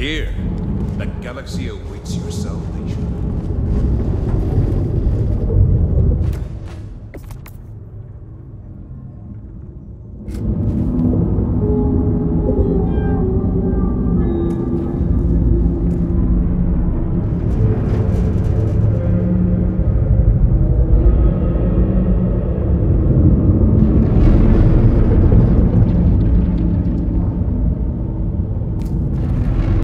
here. The galaxy awaits your soul.